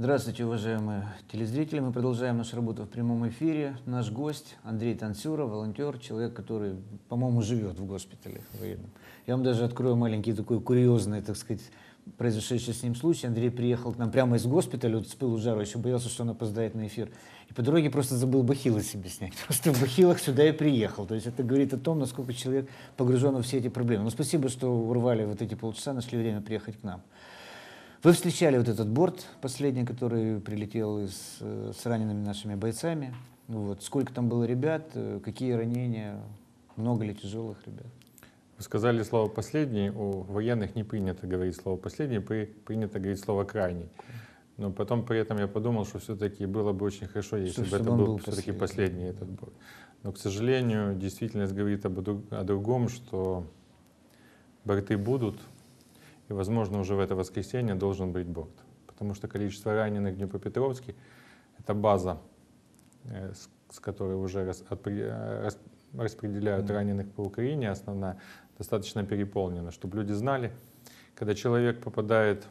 Здравствуйте, уважаемые телезрители. Мы продолжаем нашу работу в прямом эфире. Наш гость Андрей Танцюра, волонтер, человек, который, по-моему, живет в госпитале военном. Я вам даже открою маленький такой курьезный, так сказать, произошедший с ним случай. Андрей приехал к нам прямо из госпиталя, вот с пылу жару, еще боялся, что он опоздает на эфир. И по дороге просто забыл бахилы себе снять. Просто в бахилах сюда и приехал. То есть это говорит о том, насколько человек погружен во все эти проблемы. Но спасибо, что урвали вот эти полчаса, нашли время приехать к нам. Вы встречали вот этот борт последний, который прилетел из, э, с ранеными нашими бойцами. Вот. Сколько там было ребят, э, какие ранения, много ли тяжелых ребят? Вы сказали слово «последний», у военных не принято говорить слово «последний», при, принято говорить слово «крайний». Но потом при этом я подумал, что все-таки было бы очень хорошо, если бы это был, был все-таки последний этот бой. Но, к сожалению, действительность говорит об, о другом, что борты будут, и, возможно, уже в это воскресенье должен быть борт. Потому что количество раненых в Днепропетровске — это база, э, с которой уже э, распределяют раненых по Украине, основная, достаточно переполнена. Чтобы люди знали, когда человек попадает,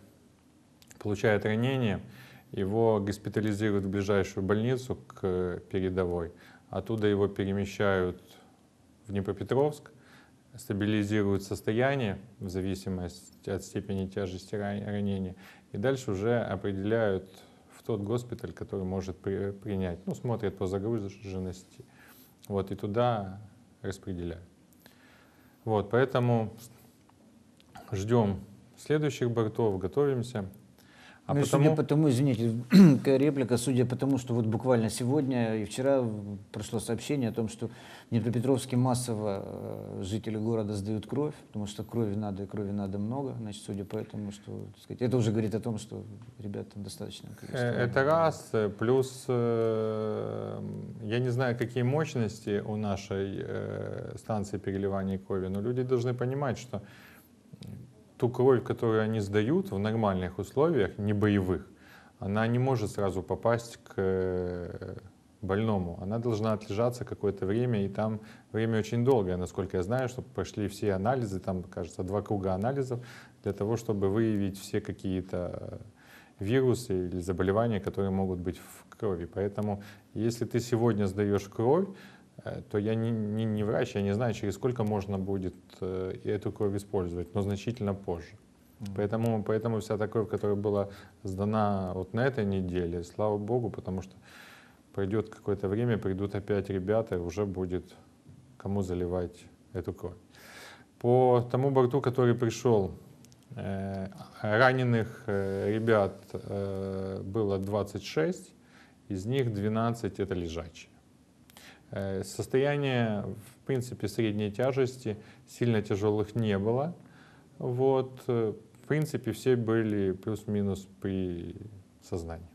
получает ранение, его госпитализируют в ближайшую больницу к передовой, оттуда его перемещают в Днепропетровск, стабилизируют состояние в зависимости от степени тяжести ранения, и дальше уже определяют в тот госпиталь, который может при, принять. Ну, смотрят по загруженности. Вот, и туда распределяют. Вот, поэтому ждем следующих бортов, готовимся. А ну, потому... Судя по тому, извините, реплика, судя по тому, что вот буквально сегодня и вчера прошло сообщение о том, что в Днепропетровске массово э, жители города сдают кровь, потому что крови надо, и крови надо много, значит, судя по этому, что, так сказать, это уже говорит о том, что ребят там достаточно. Количество. Э, это раз, плюс э, я не знаю, какие мощности у нашей станции переливания крови, но люди должны понимать, что ту кровь, которую они сдают в нормальных условиях, не боевых, она не может сразу попасть к э, больному. Она должна отлежаться какое-то время, и там время очень долгое, насколько я знаю, чтобы прошли все анализы, там, кажется, два круга анализов, для того, чтобы выявить все какие-то вирусы или заболевания, которые могут быть в крови. Поэтому, если ты сегодня сдаешь кровь, то я не, не, не врач, я не знаю, через сколько можно будет э, эту кровь использовать, но значительно позже. Mm-hmm. Поэтому, поэтому вся та кровь, которая была сдана вот на этой неделе, слава богу, потому что пройдет какое-то время, придут опять ребята, и уже будет кому заливать эту кровь. По тому борту, который пришел, э, раненых э, ребят э, было 26, из них 12 это лежачие. Э, состояние, в принципе, средней тяжести, сильно тяжелых не было. Вот, э, в принципе, все были плюс-минус при сознании.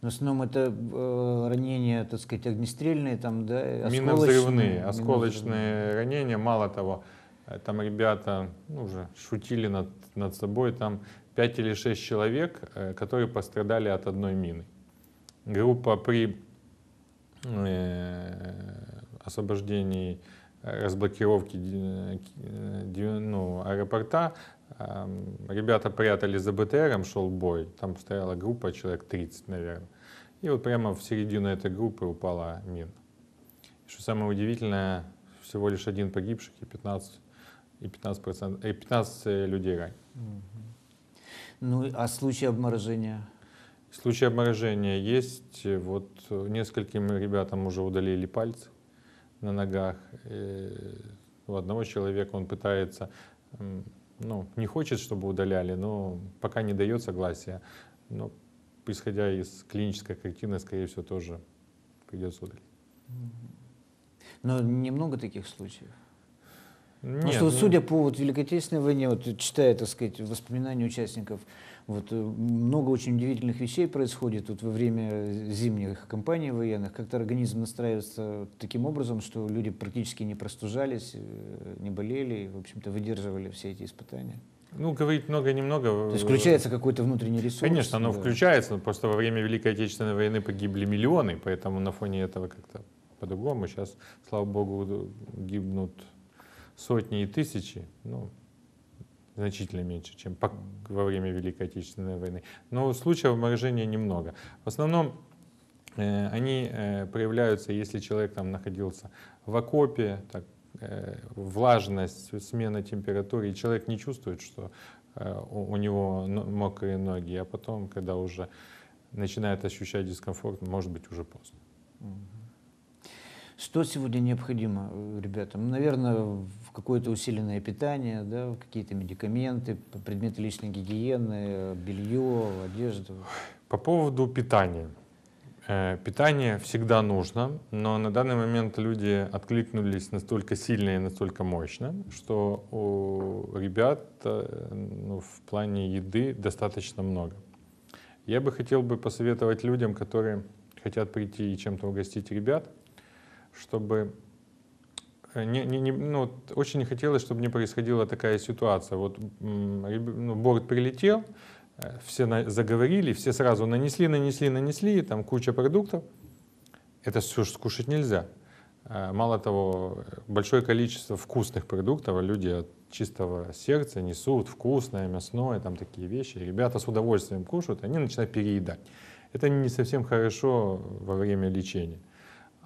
Но в основном это э, ранения, так сказать, огнестрельные, там, да, осколочные. Миновзрывные, осколочные ранения. Мало того, э, там ребята ну, уже шутили над, над собой, там 5 или 6 человек, которые пострадали от одной мины. Группа при освобождении, э, разблокировки э, ну, аэропорта, ребята прятали за БТРом, шел бой, там стояла группа, человек 30, наверное. И вот прямо в середину этой группы упала мина. Что самое удивительное, всего лишь один погибший и 15, и 15, и 15 людей раненых. Ну, а случаи обморожения? Случаи обморожения есть. Вот нескольким ребятам уже удалили пальцы на ногах. И у одного человека он пытается, ну, не хочет, чтобы удаляли, но пока не дает согласия. Но исходя из клинической картины, скорее всего, тоже придется удалить. Но немного таких случаев? Нет, Потому что, ну... судя по вот, Великой Отечественной войне, вот, читая, так сказать, воспоминания участников вот, э, много очень удивительных вещей происходит вот, во время зимних кампаний военных. Как-то организм настраивается таким образом, что люди практически не простужались, э, не болели и, в общем-то, выдерживали все эти испытания. Ну, говорить много-немного. То есть включается какой-то внутренний ресурс? Конечно, оно да. включается. Просто во время Великой Отечественной войны погибли миллионы, поэтому на фоне этого как-то по-другому. Сейчас, слава богу, гибнут сотни и тысячи. Ну, значительно меньше, чем во время Великой Отечественной войны. Но случаев обморожения немного. В основном э, они э, проявляются, если человек там находился в окопе, так, э, влажность, смена температуры, и человек не чувствует, что э, у, у него мокрые ноги, а потом, когда уже начинает ощущать дискомфорт, может быть уже поздно. Что сегодня необходимо э, ребятам? Наверное, в какое-то усиленное питание, да, какие-то медикаменты, предметы личной гигиены, белье, одежда. По поводу питания. Э, Питание всегда нужно, но на данный момент люди откликнулись настолько сильно и настолько мощно, что у ребят э, ну, в плане еды достаточно много. Я бы хотел бы посоветовать людям, которые хотят прийти и чем-то угостить ребят, чтобы э, не, не- не- ну, очень не хотелось, чтобы не происходила такая ситуация. Вот ну, борт прилетел, э, все на- заговорили, все сразу нанесли, нанесли, нанесли, там куча продуктов. Это все скушать нельзя. Э, Мало того, большое количество вкусных продуктов, а люди от чистого сердца несут вкусное, мясное, там такие вещи. Ребята с удовольствием кушают, они начинают переедать. Это не совсем хорошо во время лечения.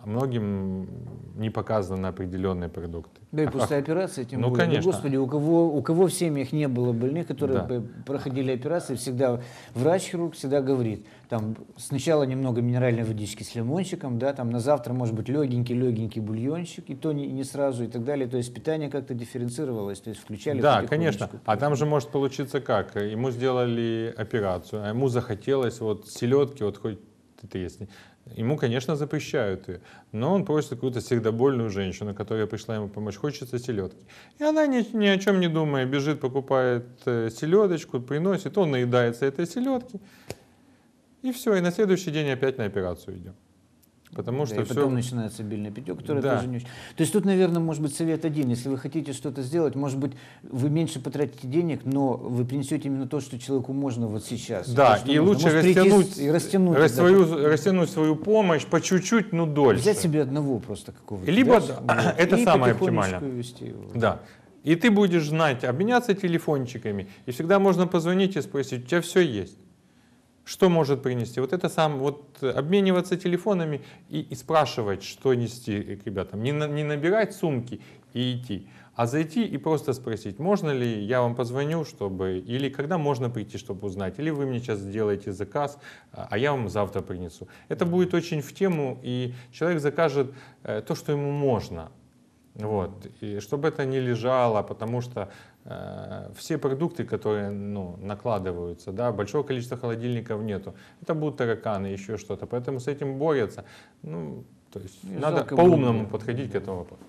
А многим не показаны определенные продукты. Да и А- после операции, тем Ну, более. Да, конечно. Господи, у кого, у кого в семьях не было больных, которые Да. проходили операции, всегда врач-хирург всегда говорит, там сначала немного минеральной водички с лимончиком, да, там на завтра может быть легенький-легенький бульончик, и то не, не сразу, и так далее. То есть питание как-то дифференцировалось, то есть включали Да, конечно. А там же может получиться как? Ему сделали операцию, а ему захотелось вот селедки, вот хоть это есть. Ему, конечно, запрещают ее, но он просит какую-то сердобольную женщину, которая пришла ему помочь, хочется селедки. И она ни, ни о чем не думая бежит, покупает э, селедочку, приносит, он наедается этой селедки, и все, и на следующий день опять на операцию идем. Потому Да, что и все... потом начинается обильное питье, которое Да. тоже не очень. То есть тут, наверное, может быть совет один. Если вы хотите что-то сделать, может быть, вы меньше потратите денег, но вы принесете именно то, что человеку можно вот сейчас. Да, то, и нужно. лучше Может, растянуть, и растянуть, рас- свою, растянуть свою помощь по чуть-чуть, но дольше. Взять себе одного просто какого-то. Либо да, да, это и самое вести его. Да. И ты будешь знать, обменяться телефончиками. И всегда можно позвонить и спросить, у тебя все есть. Что может принести? Вот это сам, вот э, обмениваться телефонами и, и спрашивать, что нести к ребятам. Не, на- не набирать сумки и идти, а зайти и просто спросить, можно ли я вам позвоню, чтобы, или когда можно прийти, чтобы узнать, или вы мне сейчас сделаете заказ, а а я вам завтра принесу. Это будет очень в тему, и человек закажет э, то, что ему можно. Вот. И чтобы это не лежало, потому что все продукты, которые ну, накладываются, да, большого количества холодильников нету. Это будут тараканы, еще что-то. Поэтому с этим борются. Ну, то есть И надо жалко по-умному подходить к этому вопросу.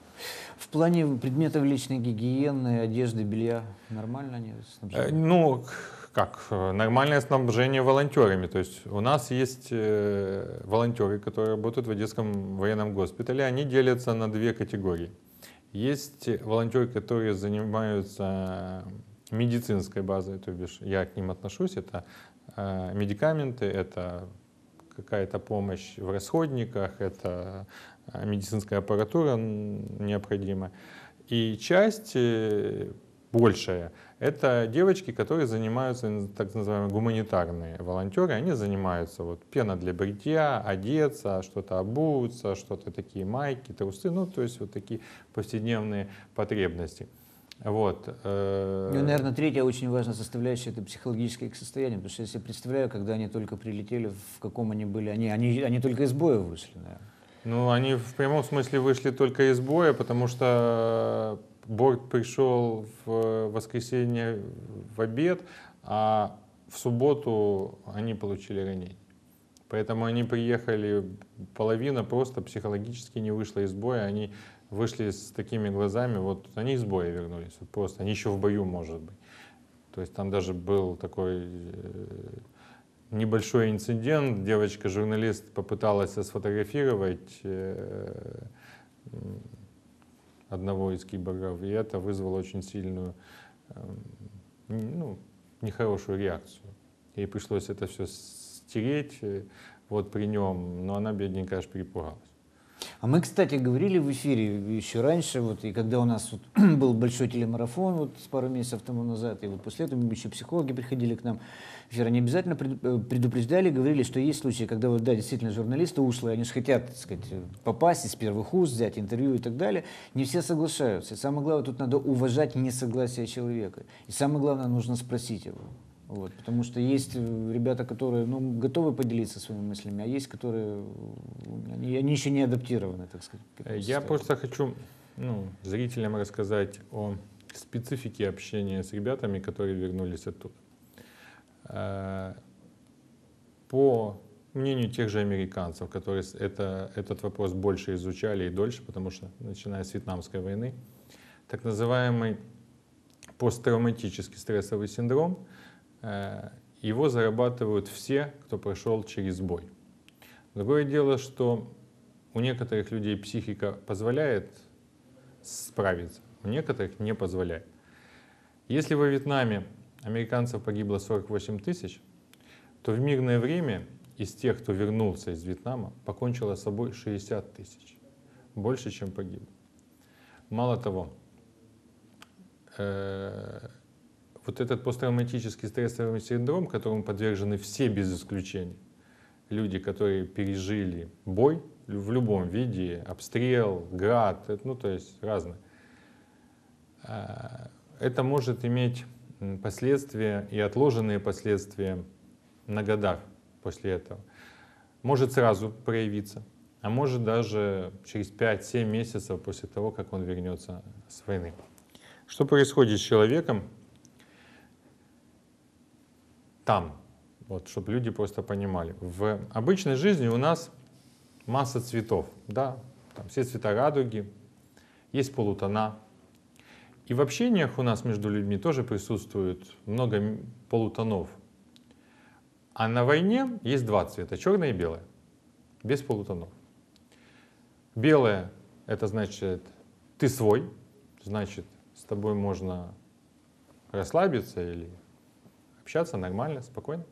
В плане предметов личной гигиены, одежды, белья, нормально они Э, снабжены? Ну, к- как, э, нормальное снабжение волонтерами. То есть у нас есть э, волонтеры, которые работают в Одесском военном госпитале. Они делятся на две категории. Есть волонтеры, которые занимаются медицинской базой, то бишь я к ним отношусь, это э, медикаменты, это какая-то помощь в расходниках, это э, медицинская аппаратура м, необходимая. И часть большая это девочки, которые занимаются так называемые гуманитарные волонтеры. Они занимаются вот пена для бритья, одеться, что-то обуться, что-то такие майки, трусы, ну то есть вот такие повседневные потребности. Вот. э, Ну, наверное, третья очень важная составляющая – это психологическое их состояние. Потому что я себе представляю, когда они только прилетели, в каком они были, они, они, они только из боя вышли, наверное. Ну, они в прямом смысле вышли только из боя, потому что борт пришел в воскресенье в обед, а в субботу они получили ранение. Поэтому они приехали, половина просто психологически не вышла из боя, они вышли с такими глазами, вот они из боя вернулись, вот просто, они еще в бою, может быть. То есть там даже был такой э, небольшой инцидент. Девочка-журналист попыталась сфотографировать э, одного из киборгов, и это вызвало очень сильную, эм, ну, нехорошую реакцию. Ей пришлось это все стереть э, вот при нем, но она, бедненькая, аж перепугалась. А мы, кстати, говорили в эфире еще раньше, вот, и когда у нас вот, был большой телемарафон вот, с пару месяцев тому назад, и вот после этого еще психологи приходили к нам в эфир, они обязательно э, предупреждали, говорили, что есть случаи, когда вот, да, действительно журналисты ушлые, они же хотят, так сказать, попасть из первых уст, взять интервью и так далее, не все соглашаются. И самое главное, тут надо уважать несогласие человека. И самое главное, нужно спросить его. Вот, потому что есть э, ребята, которые ну, готовы поделиться своими мыслями, а есть, которые они, они еще не адаптированы, так сказать. Э, я просто хочу ну, зрителям рассказать о специфике общения с ребятами, которые вернулись оттуда. Э, по мнению тех же американцев, которые это, этот вопрос больше изучали и дольше, потому что начиная с Вьетнамской войны, так называемый посттравматический стрессовый синдром – Э, его зарабатывают все, кто прошел через бой. Другое дело, что у некоторых людей психика позволяет справиться, у некоторых не позволяет. Если во Вьетнаме американцев погибло 48 тысяч, то в мирное время из тех, кто вернулся из Вьетнама, покончило с собой 60 тысяч. Больше, чем погибло. Мало того, э, вот этот посттравматический стрессовый синдром, которому подвержены все без исключения, люди, которые пережили бой в любом виде, обстрел, град, ну то есть разное, а, это может иметь последствия и отложенные последствия на годах после этого. Может сразу проявиться, а может даже через 5-7 месяцев после того, как он вернется с войны. Что происходит с человеком, там, вот, чтобы люди просто понимали. В обычной жизни у нас масса цветов, да, там все цвета радуги, есть полутона. И в общениях у нас между людьми тоже присутствует много полутонов. А на войне есть два цвета, черное и белое, без полутонов. Белое — это значит, ты свой, значит, с тобой можно расслабиться или общаться нормально, спокойно.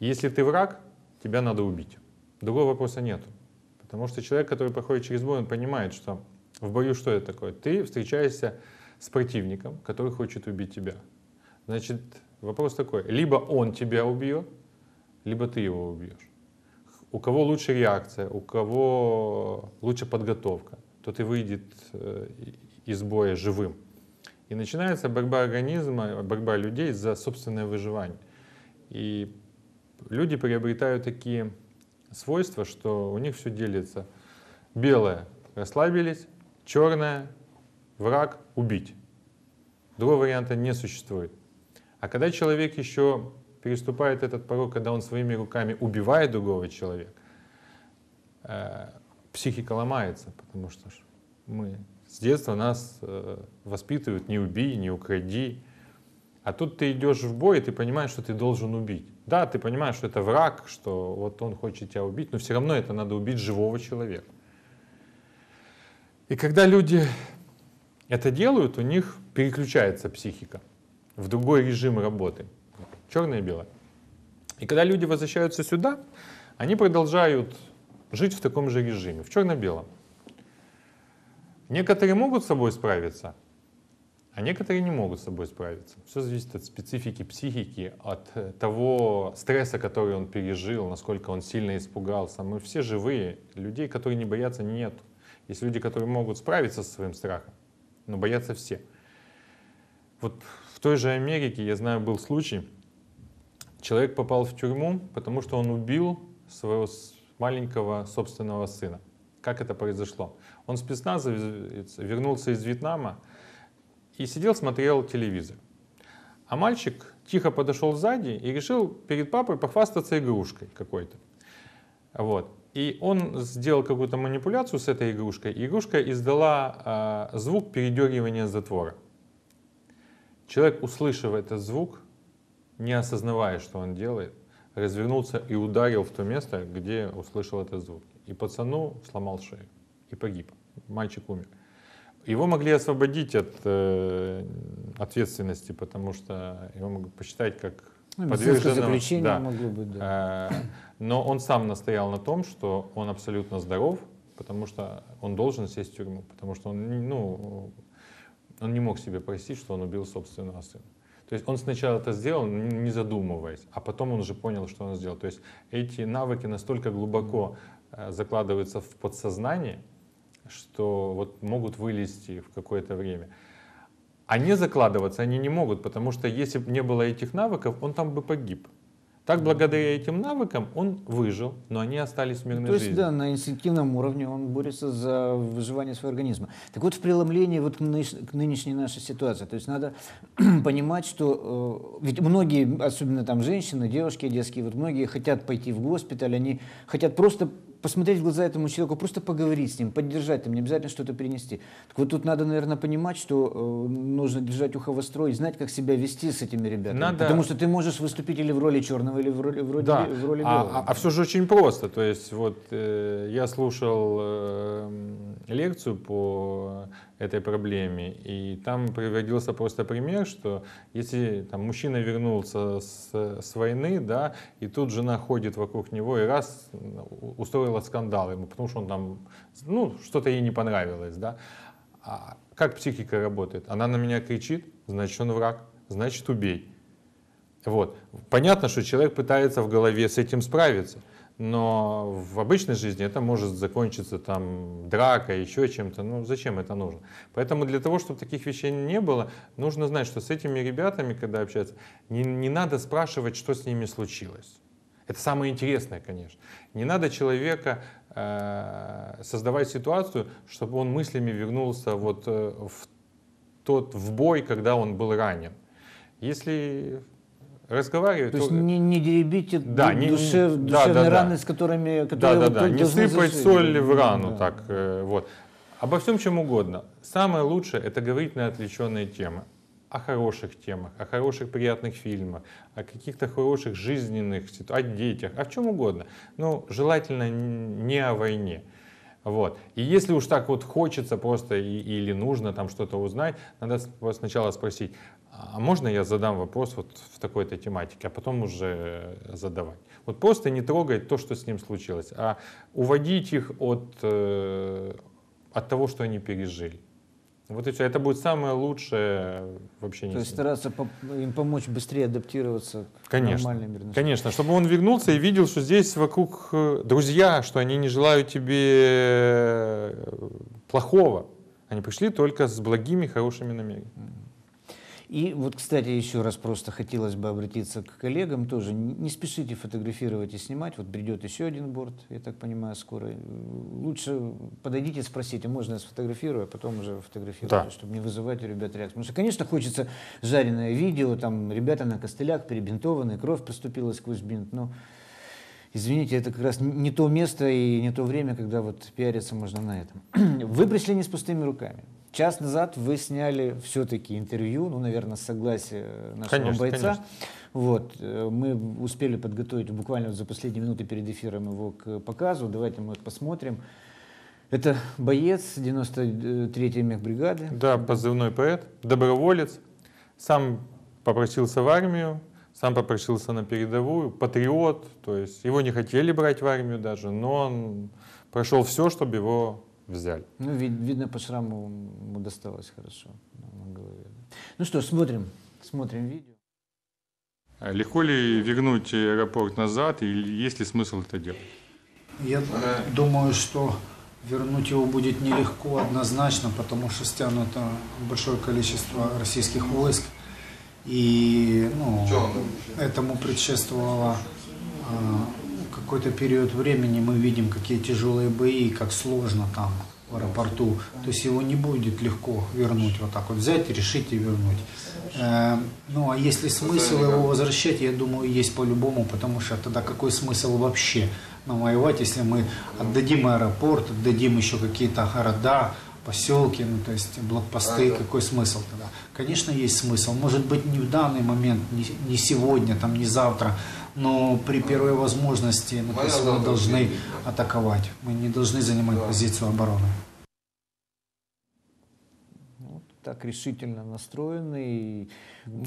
Если ты враг, тебя надо убить. Другого вопроса нету. Потому что человек, который проходит через бой, он понимает, что в бою что это такое? Ты встречаешься с противником, который хочет убить тебя. Значит, вопрос такой, либо он тебя убьет, либо ты его убьешь. У кого лучше реакция, у кого лучше подготовка, тот и выйдет э, из боя живым. И начинается борьба организма, борьба людей за собственное выживание. И люди приобретают такие свойства, что у них все делится. Белое — расслабились, черное — враг — убить. Другого варианта не существует. А когда человек еще переступает этот порог, когда он своими руками убивает другого человека, э, психика ломается, потому что мы с детства нас э, воспитывают не убей, не укради. А тут ты идешь в бой, и ты понимаешь, что ты должен убить. Да, ты понимаешь, что это враг, что вот он хочет тебя убить, но все равно это надо убить живого человека. И когда люди это делают, у них переключается психика в другой режим работы. Черное и белое. И когда люди возвращаются сюда, они продолжают жить в таком же режиме, в черно-белом. Некоторые могут с собой справиться, а некоторые не могут с собой справиться. Все зависит от специфики психики, от э, того стресса, который он пережил, насколько он сильно испугался. Мы все живые, людей, которые не боятся, нет. Есть люди, которые могут справиться со своим страхом, но боятся все. Вот в той же Америке, я знаю, был случай, человек попал в тюрьму, потому что он убил своего маленького собственного сына. Как это произошло? Он спецназовец вернулся из Вьетнама и сидел, смотрел телевизор. А мальчик тихо подошел сзади и решил перед папой похвастаться игрушкой какой-то. Вот. И он сделал какую-то манипуляцию с этой игрушкой, и игрушка издала э, звук передергивания затвора. Человек, услышав этот звук, не осознавая, что он делает, развернулся и ударил в то место, где услышал этот звук. И пацану сломал шею и погиб. Мальчик умер. Его могли освободить от э, ответственности, потому что его могут посчитать как Ну, подверженного- заключение да. могло быть, да. Э, Но он сам настоял на том, что он абсолютно здоров, потому что он должен сесть в тюрьму, потому что он, ну, он не мог себе простить, что он убил собственного сына. То есть он сначала это сделал, не задумываясь, а потом он уже понял, что он сделал. То есть эти навыки настолько глубоко э, закладываются в подсознание, что вот могут вылезти в какое-то время. А не закладываться они не могут, потому что если бы не было этих навыков, он там бы погиб. Так, благодаря этим навыкам он выжил, но они остались в мирной То есть, жизни. да, на инстинктивном уровне он борется за выживание своего организма. Так вот, в преломлении вот к нынешней нашей ситуации, то есть надо понимать, что э, ведь многие, особенно там женщины, девушки детские, вот многие хотят пойти в госпиталь, они хотят просто посмотреть в глаза этому человеку, просто поговорить с ним, поддержать, там не обязательно что-то перенести. Так вот тут надо, наверное, понимать, что э, нужно держать ухо востро и знать, как себя вести с этими ребятами. Надо- Потому что ты можешь выступить или в роли черного, или в роли, в роли, Да, в роли а, белого. а, все же очень просто. То есть вот э, я слушал э, лекцию по этой проблеме, и там приводился просто пример, что если там, мужчина вернулся с, с войны, да, и тут жена ходит вокруг него и раз устроила скандал ему, потому что он там, ну, что-то ей не понравилось, да. А как психика работает? Она на меня кричит, значит, он враг, значит, убей. Вот. Понятно, что человек пытается в голове с этим справиться, но в обычной жизни это может закончиться там дракой, еще чем-то. Ну зачем это нужно? Поэтому для того, чтобы таких вещей не было, нужно знать, что с этими ребятами, когда общаться, не, не надо спрашивать, что с ними случилось. Это самое интересное, конечно. Не надо человека э, создавать ситуацию, чтобы он мыслями вернулся вот э, в тот в бой, когда он был ранен. Если разговаривать, То есть не, не деребите Да, не- душев- да, душевные да, да. раны, с которыми да, которые да, да, только не сыпать зашить. соль в рану, Да. так, э, вот. Обо всем чем угодно. Самое лучшее это говорить на отвлеченные темы. О хороших темах, о хороших приятных фильмах, о каких-то хороших жизненных ситуациях, о детях, о чем угодно. Но желательно н- не о войне. Вот. И если уж так вот хочется просто и- или нужно там что-то узнать, надо сначала спросить, а можно я задам вопрос вот в такой-то тематике, а потом уже задавать. Вот просто не трогать то, что с ним случилось, а уводить их от, э, от того, что они пережили. Вот и все. Это будет самое лучшее в общении То есть стараться им помочь быстрее адаптироваться к Конечно. нормальной мирной. Конечно, чтобы он вернулся и видел, что здесь вокруг э, друзья, что они не желают тебе э, плохого. Они пришли только с благими, хорошими намерениями. И вот, кстати, еще раз просто хотелось бы обратиться к коллегам тоже. Не спешите фотографировать и снимать. Вот придет еще один борт, я так понимаю, скоро. Лучше подойдите, спросите, можно я сфотографирую, а потом уже фотографируйте, Да. чтобы не вызывать у ребят реакцию. Потому что, конечно, хочется жареное видео, там ребята на костылях перебинтованы, кровь проступила сквозь бинт, но Извините, это как раз не то место и не то время, когда вот пиариться можно на этом. Вы пришли не с пустыми руками. Час назад вы сняли все-таки интервью, ну, наверное, с согласия нашего Конечно, бойца. конечно. Вот, э, мы успели подготовить буквально за последние минуты перед эфиром его к показу. Давайте мы вот посмотрим. Это боец 93-й мехбригады. Да, позывной поэт, доброволец, сам попросился в армию, сам попросился на передовую, патриот, то есть его не хотели брать в армию даже, но он прошел все, чтобы его взяли. Ну, вид- видно, по шраму ему досталось хорошо на голове. Ну что, смотрим, смотрим видео. Легко ли вернуть аэропорт назад, и есть ли смысл это делать? Я думаю, что вернуть его будет нелегко однозначно, потому что стянуто большое количество российских войск. И ну, этому предшествовало а, какой-то период времени. Мы видим, какие тяжелые бои, как сложно там в аэропорту. То есть его не будет легко вернуть, вот так вот взять, решить и вернуть. Э, Ну, а если смысл его возвращать, я думаю, есть по-любому, потому что тогда какой смысл вообще нам воевать, если мы отдадим аэропорт, отдадим еще какие-то города, поселки, ну, то есть блокпосты, какой смысл тогда? Конечно, есть смысл. Может быть, не в данный момент, не, не сегодня, там, не завтра, но при первой возможности ну, мы должны атаковать. Мы не должны занимать позицию обороны. так решительно настроены. И...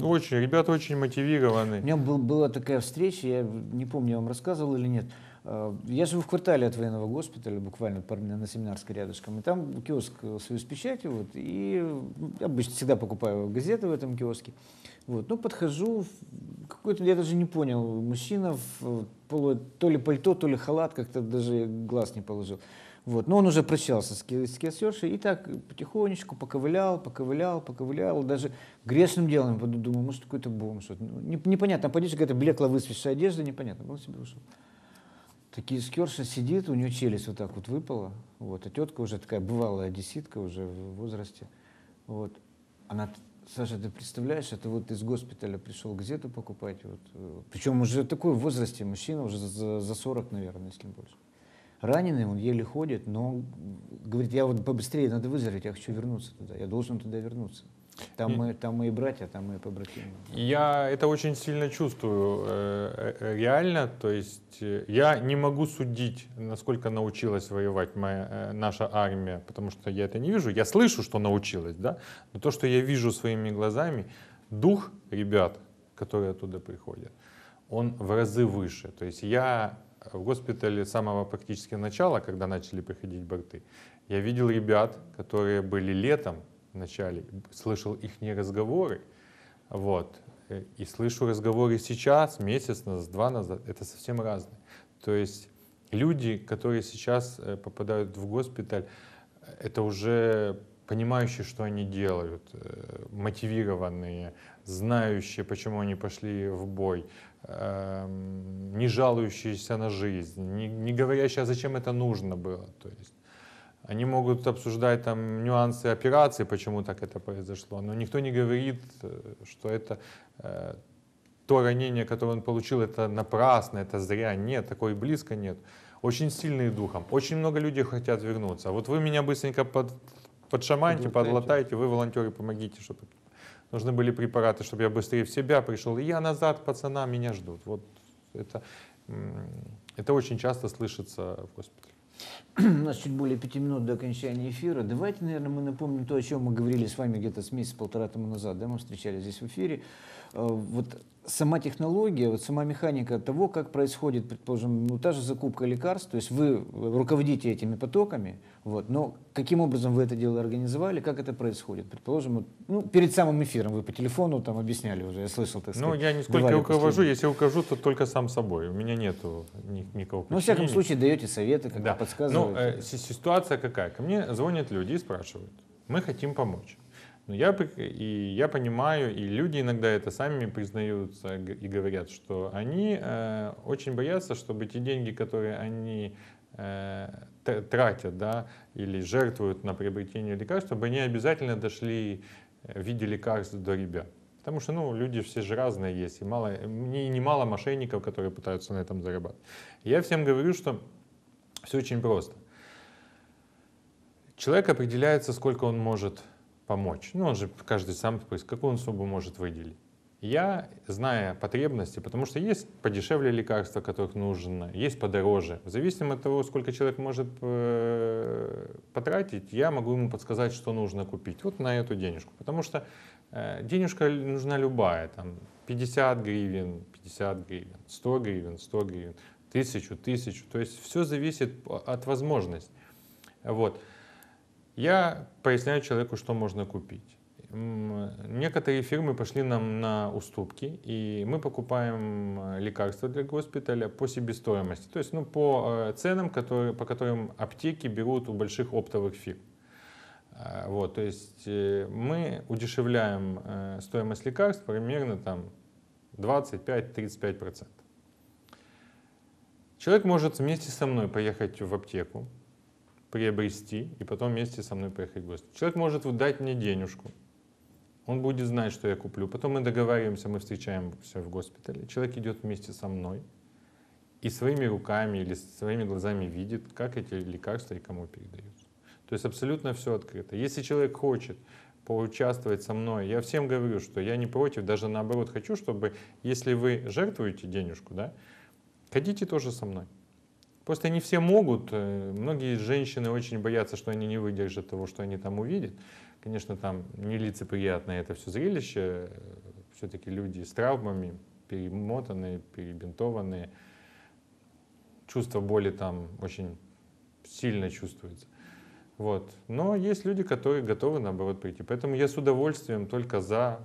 Очень, ребята очень мотивированы. У меня был, была такая встреча, я не помню, я вам рассказывал или нет. Э, Я живу в квартале от военного госпиталя, буквально на Семинарской рядышком. И там киоск «Союз печати». Вот, и я обычно всегда покупаю газеты в этом киоске. Вот, ну, подхожу, какой-то, я даже не понял, мужчина в полу, то ли пальто, то ли халат, как-то даже глаз не положил. Вот, но он уже прощался с, с киосершей и так потихонечку поковылял, поковылял, поковылял. Даже грешным делом думаю, может, какой-то бомж. Вот, ну, не- непонятно, подишь, какая-то блекло выцветшая одежда, непонятно. Он себе ушел. Такие скерша сидит, у нее челюсть вот так вот выпала. Вот, а тетка уже такая бывалая одесситка уже в возрасте. Вот. Она, Саша, ты представляешь, это вот из госпиталя пришел газету покупать. Вот. Причем уже такой в возрасте мужчина, уже за, за 40, наверное, если не больше. Раненый, он еле ходит, но говорит, я вот побыстрее надо выздороветь, я хочу вернуться туда, я должен туда вернуться. Там, И- мы, там мои братья, там мои побратимы. Я это очень сильно чувствую э, э, реально, то есть э, я не могу судить, насколько научилась воевать моя, наша армия, потому что я это не вижу. Я слышу, что научилась, да, но то, что я вижу своими глазами, дух ребят, которые оттуда приходят, он в разы выше. То есть я в госпитале с самого практически начала, когда начали приходить борты, я видел ребят, которые были летом в начале, слышал их разговоры, вот. И слышу разговоры сейчас, месяц назад, два назад, это совсем разные. То есть люди, которые сейчас э, попадают в госпиталь, это уже понимающие, что они делают, э, мотивированные, знающие, почему они пошли в бой, эм, не жалующиеся на жизнь, не, не говорящие, а зачем это нужно было. То есть они могут обсуждать там нюансы операции, почему так это произошло, но никто не говорит, э, что это э, то ранение, которое он получил, это напрасно, это зря. Нет, такой близко нет. Очень сильные духом. Очень много людей хотят вернуться. Вот вы меня быстренько под, подшаманьте, Подлатайте. вы, волонтеры, помогите, чтобы нужны были препараты, чтобы я быстрее в себя пришел. И я назад, пацана, меня ждут. Вот это, это очень часто слышится в госпитале. У нас чуть более пяти минут до окончания эфира. Давайте, наверное, мы напомним то, о чем мы говорили с вами где-то с месяца-полтора тому назад. Да, мы встречались здесь в эфире. Э, Вот сама технология, вот сама механика того, как происходит, предположим, ну, та же закупка лекарств, то есть вы руководите этими потоками, вот, но каким образом вы это дело организовали, как это происходит? Предположим, вот, ну, перед самым эфиром вы по телефону там объясняли уже, я слышал, так Ну, сказать. я нисколько бывали руковожу, последние. если укажу, то только сам собой. У меня нету ни- никакого Ну, во всяком случае, даете советы, как-то Да. подсказываете. Ну, э, си- ситуация какая? Ко мне звонят люди и спрашивают, мы хотим помочь. Но я, прик- и я понимаю, и люди иногда это сами признаются и говорят, что они э, очень боятся, чтобы те деньги, которые они э, тратят, да, или жертвуют на приобретение лекарств, чтобы они обязательно дошли э, в виде лекарств до ребят. Потому что, ну, люди все же разные есть, и мало, не, немало мошенников, которые пытаются на этом зарабатывать. Я всем говорю, что все очень просто. Человек определяется, сколько он может помочь. Ну, он же каждый сам, есть какую он сумму может выделить. Я, зная потребности, потому что есть подешевле лекарства, которых нужно, есть подороже. В зависимости от того, сколько человек может э, потратить, я могу ему подсказать, что нужно купить. Вот на эту денежку. Потому что э, денежка нужна любая. Там 50 гривен, 50 гривен, 100 гривен, 100 гривен, тысячу, тысячу. То есть все зависит от возможностей. Вот. Я поясняю человеку, что можно купить. Некоторые фирмы пошли нам на уступки, и мы покупаем э, лекарства для госпиталя по себестоимости, то есть ну, по э, ценам, которые, по которым аптеки берут у больших оптовых фирм. А, Вот, то есть э, мы удешевляем э, стоимость лекарств примерно там 25-35%. Человек может вместе со мной поехать в аптеку, приобрести и потом вместе со мной поехать в гости. Человек может вот дать мне денежку, он будет знать, что я куплю. Потом мы договариваемся, мы встречаемся в госпитале. Человек идет вместе со мной и своими руками или своими глазами видит, как эти лекарства и кому передаются. То есть абсолютно все открыто. Если человек хочет поучаствовать со мной, я всем говорю, что я не против, даже наоборот хочу, чтобы, если вы жертвуете денежку, да, ходите тоже со мной. Просто не все могут. э, Многие женщины очень боятся, что они не выдержат того, что они там увидят. Конечно, там нелицеприятное это все зрелище. Все-таки люди с травмами, перемотанные, перебинтованные. Чувство боли там очень сильно чувствуется. Вот. Но есть люди, которые готовы, наоборот, прийти. Поэтому я с удовольствием только за.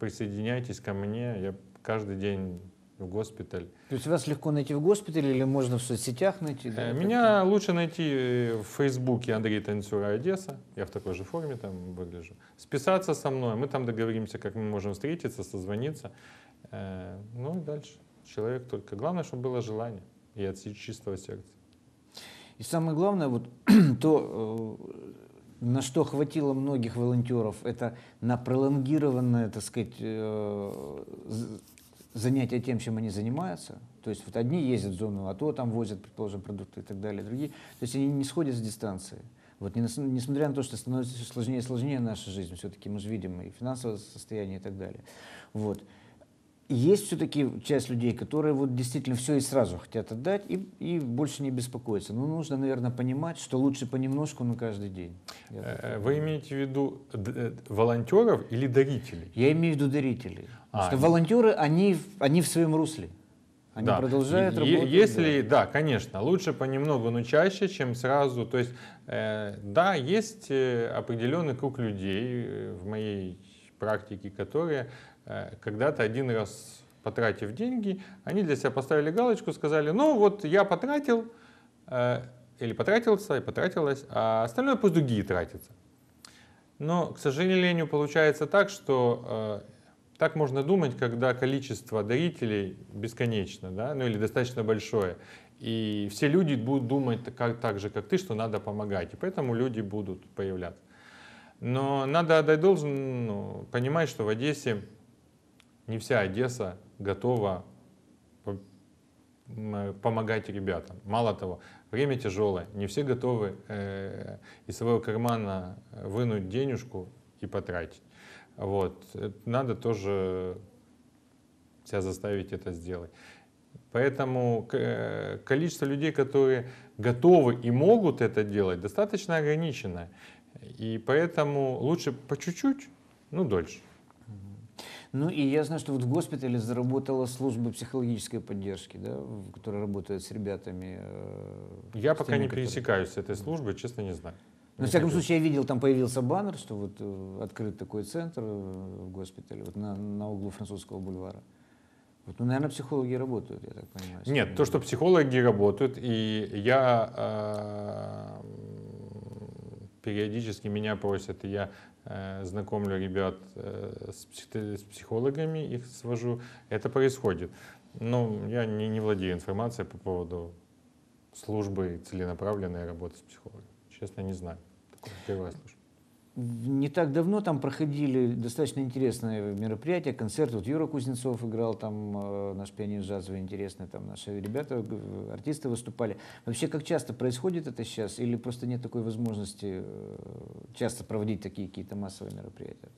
Присоединяйтесь ко мне. Я каждый день в госпиталь. То есть вас легко найти в госпитале или можно в соцсетях найти? да? Э, Меня лучше найти э, в Фейсбуке Андрей Танцура Одесса. Я в такой же форме там выгляжу. Списаться со мной. Мы там договоримся, как мы можем встретиться, созвониться. Э, Ну и дальше. Человек только. Главное, чтобы было желание и от чистого сердца. И самое главное, вот то, на что хватило многих волонтеров, это на пролонгированное, так сказать, з- занятие тем, чем они занимаются. То есть вот одни ездят в зону АТО, там возят, предположим, продукты и так далее, другие. То есть они не сходят с дистанции. Вот несмотря на то, что становится все сложнее и сложнее наша жизнь, все-таки мы же видим и финансовое состояние и так далее. Вот. Есть все-таки часть людей, которые вот действительно все и сразу хотят отдать и, и больше не беспокоиться. Но нужно, наверное, понимать, что лучше понемножку, но каждый день. Я, Э, Вы имеете в виду э, волонтеров или дарителей? Я имею в виду дарителей. А, что волонтеры, они, в- они в своем русле. Они Да. продолжают работать. Если, да. конечно, лучше понемногу, но чаще, чем сразу. То есть, э, да, есть э, определенный круг людей в моей практике, которые когда-то один раз потратив деньги, они для себя поставили галочку, сказали, ну вот я потратил, э, или потратился, и потратилась, а остальное пусть другие тратятся. Но, к сожалению, получается так, что э, так можно думать, когда количество дарителей бесконечно, да, ну или достаточно большое. И все люди будут думать как, так же, как ты, что надо помогать. И поэтому люди будут появляться. Но надо отдать должен, ну, понимать, что в Одессе не вся Одесса готова м, помогать ребятам. Мало того, время тяжелое, не все готовы э, из своего кармана вынуть денежку и потратить. Вот. Это Надо тоже себя заставить это сделать. Поэтому э, количество людей, которые готовы и могут это делать, достаточно ограничено. И поэтому лучше по чуть-чуть, ну дольше. Ну и я знаю, что вот в госпитале заработала служба психологической поддержки, да, которая работает с ребятами. э, Я с пока теми, не которые- пересекаюсь с этой службой, честно не знаю. Но, в Не всяком случае, я видел, там появился баннер, что вот э, открыт такой центр э, в госпитале, вот на, на углу французского бульвара. Вот, ну, наверное, психологи работают, я так понимаю. Нет, то, что психологи работают, и я э, периодически меня просят, и я знакомлю ребят э, с, псих- с психологами, их свожу, это происходит. Но я не, не владею информацией по поводу службы целенаправленной работы с психологом. Честно, не знаю. Такое первое слышу. Не так давно там проходили достаточно интересные мероприятия, концерт. Вот Юра Кузнецов играл, там э, наш пианист джазовый интересный, там наши ребята, г- артисты выступали. Вообще, как часто происходит это сейчас? Или просто нет такой возможности э, часто проводить такие какие-то массовые мероприятия?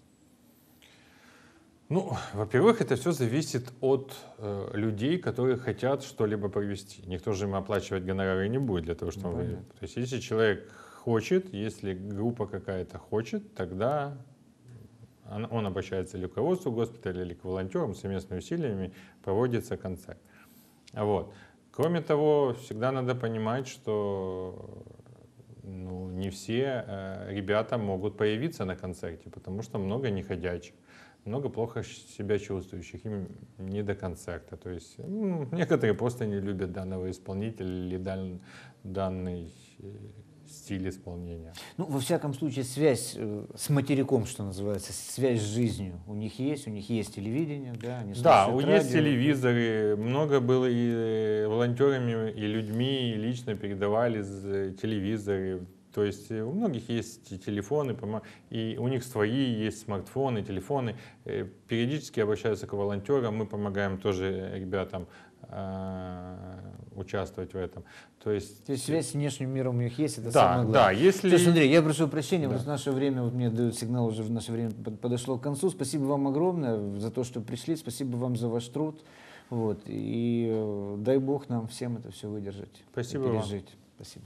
Ну, во-первых, это все зависит от э, людей, которые хотят что-либо провести. Никто же им оплачивать гонорары не будет для того, чтобы... Ну. То есть, если человек хочет, если группа какая-то хочет, тогда он, он обращается или к руководству госпиталя, или к волонтерам, совместными усилиями проводится концерт. Вот. Кроме того, всегда надо понимать, что ну, не все э, ребята могут появиться на концерте, потому что много неходячих, много плохо себя чувствующих, им не до концерта. То есть м, некоторые просто не любят данного исполнителя или дан- данный э, стиль исполнения. Ну, во всяком случае, связь э, с материком, что называется, связь с жизнью у них есть, у них есть телевидение, да, они Да, у- есть радио. телевизоры, много было и э, волонтерами, и людьми и лично передавали з- телевизоры. То есть э, у многих есть телефоны, и у них свои есть смартфоны, телефоны. Э, Периодически обращаются к волонтерам, мы помогаем тоже ребятам а, участвовать в этом. То есть, То есть связь с внешним миром у них есть, это да, самое главное. да, если... Слушай, Андрей, я прошу прощения, Да. вот наше время, вот мне дают сигнал, уже наше время под- подошло к концу. Спасибо вам огромное за то, что пришли, спасибо вам за ваш труд. Вот, и э, дай Бог нам всем это все выдержать, и Спасибо вам. пережить. Спасибо.